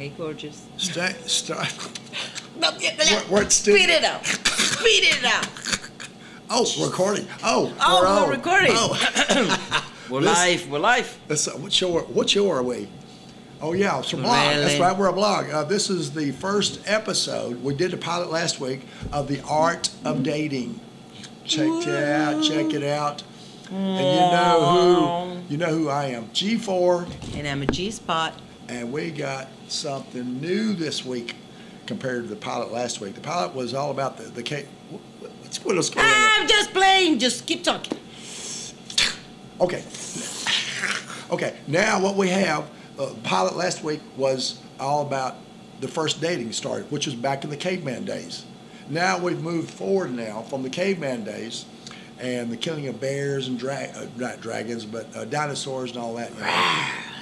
Hey, gorgeous. Stay, start. No, yeah, We're- we're Speed it up. Speed it up. Oh, recording. Oh, Oh, on. we're recording. Oh, We're This- live. We're live. That's, uh, what show? Are, what show are we? Oh yeah, it's a blog. That's right, we're a blog. Uh, this is the first episode. We did a pilot last week of the art of dating. Check it out. Check it out. And you know who? You know who I am. G4, And I'm a G spot. And we got something new this week compared to the pilot last week. The pilot was all about the the cake. Let's what else on? I'm just playing. Just keep talking. Okay. Okay. Now what we have, uh, pilot last week was all about the first dating started, which was back in the caveman days. Now we've moved forward now from the caveman days, and the killing of bears and dra- uh, not dragons, but uh, dinosaurs and all that.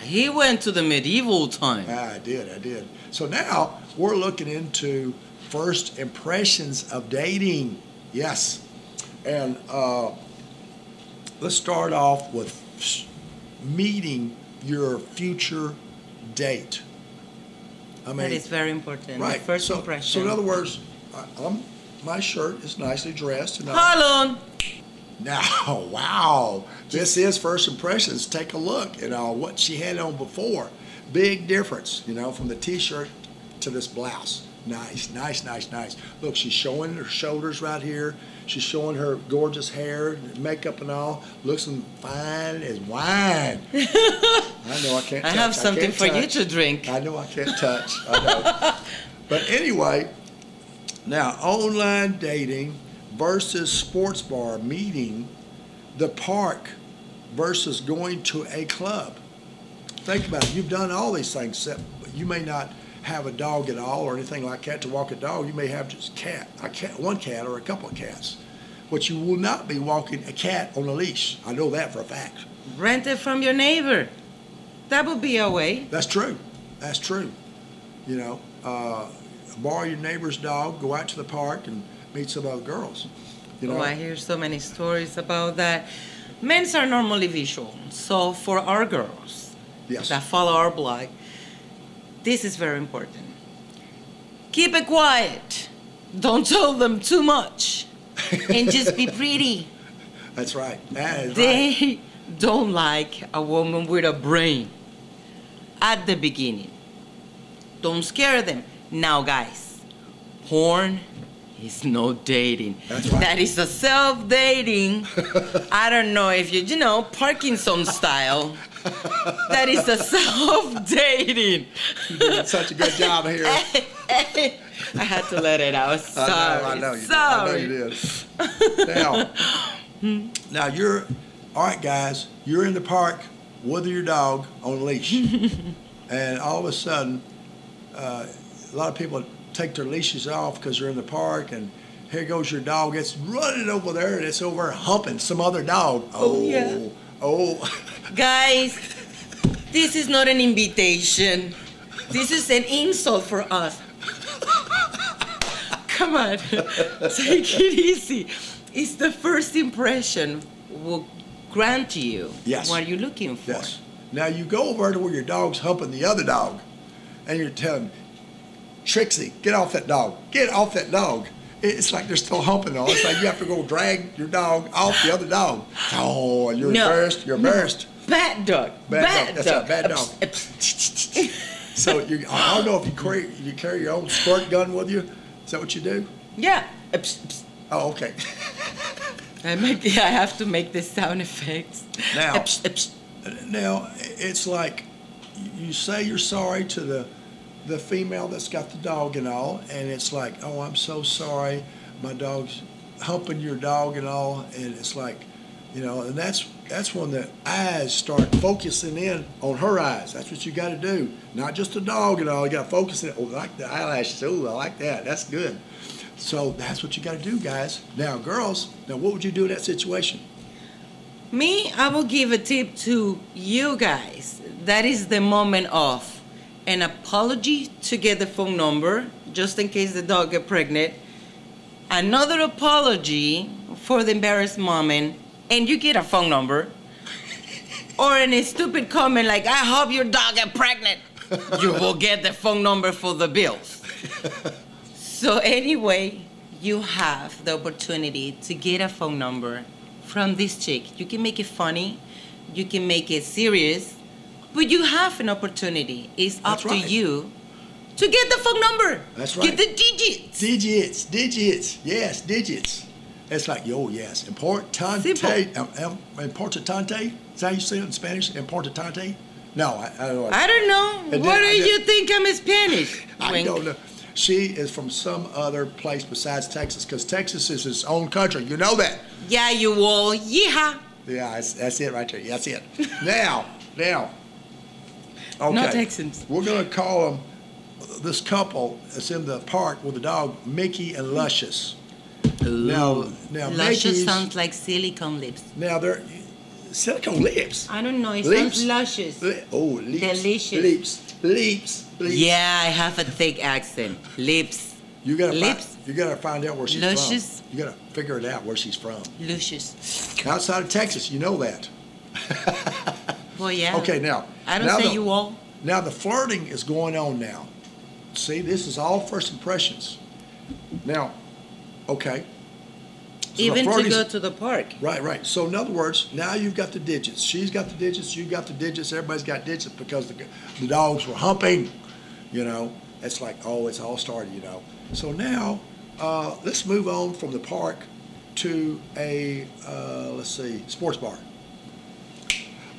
You know. He went to the medieval time. Ah, I did, I did. So now we're looking into first impressions of dating. Yes. And uh, let's start off with meeting your future date. I mean, that is very important. right. The first so, impression. So in other words, I, I'm, my shirt is nicely dressed. And I, Hold on. Now, wow, this is first impressions. Take a look at uh, what she had on before. Big difference, you know, from the t-shirt to this blouse. Nice, nice, nice, nice. Look, she's showing her shoulders right here. She's showing her gorgeous hair, makeup and all. Looks fine as wine. I know I can't. I touch. have something can't for you to drink. I know I can't touch. I know. but anyway, now online dating versus sports bar meeting, the park versus going to a club. Think about it. You've done all these things, except you may not have a dog at all or anything like that to walk a dog. You may have just cat, a cat, one cat or a couple of cats. But you will not be walking a cat on a leash. I know that for a fact. Rent it from your neighbor. That would be a way. That's true. That's true. You know, uh, borrow your neighbor's dog, go out to the park and meet some other girls. You oh, know, Oh, I hear so many stories about that. Men's are normally visual. So for our girls yes. that follow our blog, this is very important. Keep it quiet. Don't tell them too much. And just be pretty. That's right. That is right. They don't like a woman with a brain at the beginning. Don't scare them. Now, guys, porn is no dating. That's right. That is a self dating. I don't know if you, you know, Parkinson style. That is a self dating. You did such a good job here. I had to let it out. Sorry. I know, I know you Sorry. did. I know you did. Now, now you're, all right, guys, you're in the park with your dog on a leash. and all of a sudden, uh, a lot of people take their leashes off because they're in the park and here goes your dog. It's running over there and it's over humping some other dog. Oh, yeah. Oh, oh. Guys, this is not an invitation. This is an insult for us. Come on, take it easy. It's the first impression will grant you Yes. what you're looking for. Yes. Now you go over to where your dog's humping the other dog, and you're telling Trixie, get off that dog, get off that dog. It's like they're still humping on. It's like you have to go drag your dog off the other dog. Oh, you're No. embarrassed. You're No. embarrassed. Bad dog. Bad Bad, dog. That's right, bad dog. So you, I don't know if you carry you carry your own squirt gun with you. Is that what you do? yeah. Oh, okay. I make. I have to make the sound effects. Now- Now it's like you say you're sorry to the the female that's got the dog and all, and it's like, oh, I'm so sorry, my dog's humping your dog and all, and it's like, you know, and that's that's when the eyes start focusing in on her eyes. That's what you got to do, not just the dog and all. You got to focus it. Oh, I like the eyelashes. Oh, I like that. That's good. So that's what you got to do, guys. Now, girls, now what would you do in that situation? Me, I will give a tip to you guys. That is the moment of an apology to get the phone number, just in case the dog get pregnant. Another apology for the embarrassed moment, and you get a phone number. or in a stupid comment like, I hope your dog get pregnant. you will get the phone number for the bills. so anyway, you have the opportunity to get a phone number from this chick. You can make it funny, you can make it serious, but you have an opportunity. It's up That's right. to you to get the phone number. That's right. Get the digits. Digits, digits, yes, digits. It's like, yo, yes, importante, um, um, importante. Is that how you say it in Spanish? Importante? No, I, I don't know. I don't know. And what do you think I'm Spanish? I Wink. don't know. She is from some other place besides Texas, because Texas is its own country. You know that. Yeah, you will. Yeah. Yeah, that's, that's it right there. That's it. now, now. Okay. No Texans. We're gonna call them this couple that's in the park with the dog, Mickey and Luscious. Now, now Luscious Mickey's sounds like silicone lips. now they're silicone lips. I don't know. It Lips? sounds luscious. Li- Oh, lips. Delicious. Lips. Lips. Lips. Yeah, I have a thick accent. Lips. You gotta Lips. Find, you gotta find out where she's Luscious. from. You gotta figure it out where she's from. Luscious. Outside of Texas, you know that. Well, yeah. Okay, now. I don't now say the, you all. Now the flirting is going on now. See, this is all first impressions. Now, okay. So Even to go to the park. Right, right. So in other words, now you've got the digits. She's got the digits. You've got the digits. Everybody's got digits because the, the dogs were humping. You know, it's like oh, it's all started. You know. So now uh, let's move on from the park to a uh, let's see, sports bar.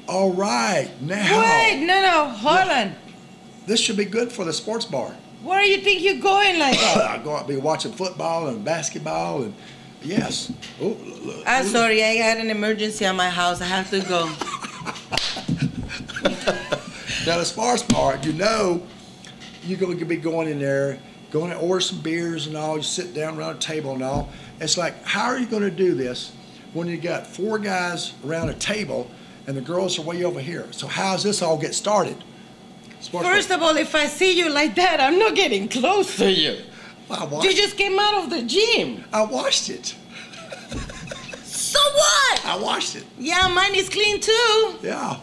All right, now Wait, no, no, hold on. this should be good for the sports bar. Where do you think you're going like that? I go out be watching football and basketball and yes. Oh, look. I'm sorry, I had an emergency at my house. I have to go. Now, the sports bar, you know, you're going to be going in there, going to order some beers and all. You sit down around a table and all. It's like, how are you going to do this when you got four guys around a table and the girls are way over here? So how does this all get started? Sports First of all, if I see you like that, I'm not getting close to you. You just came out of the gym. I washed it. So what? I washed it. Yeah, mine is clean too. Yeah.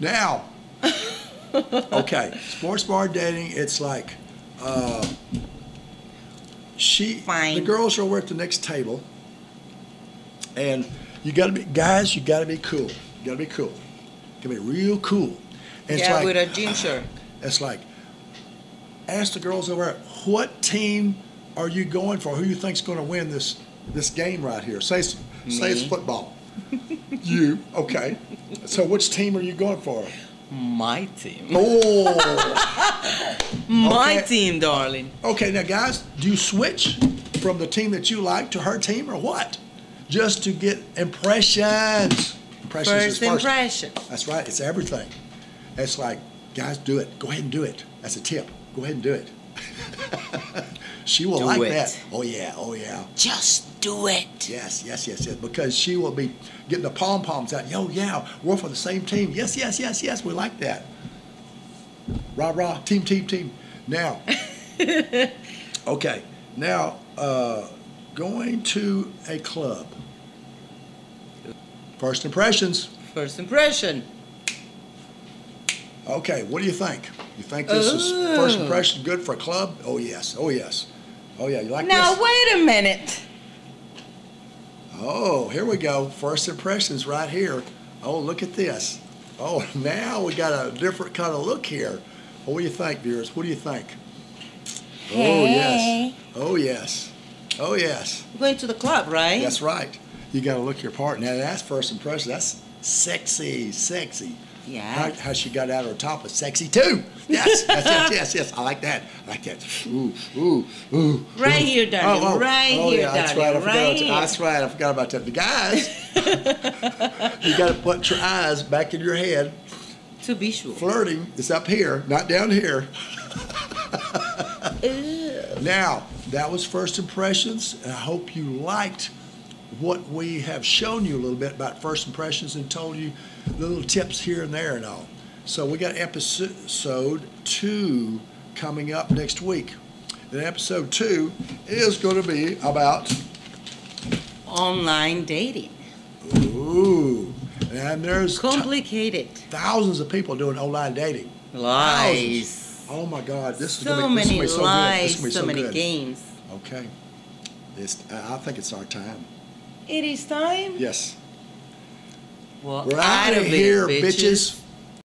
Now, okay, sports bar dating. It's like, uh, she, Fine. the girls are over at the next table, and you got to be guys. You got to be cool. You got to be cool. You got to be real cool. And yeah, it's with a gym shirt. it's like, ask the girls over there, what team are you going for? Who you think's going to win this this game right here? Say it's, say it's football. you okay? So which team are you going for? My team. Oh, My Okay. team, darling. okay. Now, guys, do you switch from the team that you like to her team, or what? Just to get impressions. Impressions is First first. impression. That's right. It's everything. It's like, guys, do it. Go ahead and do it. That's a tip. Go ahead and do it. she will Do like it. that. Oh yeah. Oh yeah. Just do it. Yes, yes, yes, yes. Because she will be getting the pom poms out. Yo, yeah, we're for the same team. Yes, yes, yes, yes. We like that. Rah rah, team, team, team. Now, okay. Now, uh, going to a club. First impressions. First impression. Okay, what do you think? You think this is first oh. impression good for a club? Oh yes, oh yes, oh yeah. You like Now this? wait a minute. Oh, here we go. First impressions right here. Oh, look at this. Oh, now we got a different kind of look here. Well, what do you think, viewers? What do you think? Oh yes. Oh yes. Oh yes. We're going to the club, right? That's right. You got to look your part. Now that's first impression. That's sexy, sexy. Yeah. How, how she got out of her top is sexy too. Yes, yes, yes, yes, yes. I like that. I like that. Ooh, ooh, ooh. Right ooh. here, darling. Oh, oh. Right oh, here, yeah, that's darling. right. I forgot. Right about- here. That's right. I forgot about that. The guys, you got to put your eyes back in your head. To be sure. Flirting is up here, not down here. Now, that was first impressions, and I hope you liked what we have shown you a little bit about first impressions and told you little tips here and there and all. So we got episode two coming up next week. And episode two is going to be about online dating. Ooh, and there's complicated thousands of people doing online dating. Lies. Thousands. Oh my God, this so is going to be, so lies, good. This is gonna be so, so many good. games. Okay, this I think it's our time. It is time. Yes. Well, We're out, of here, bitches. bitches.